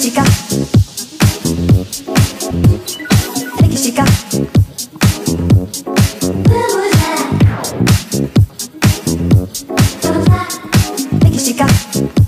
thank you Música.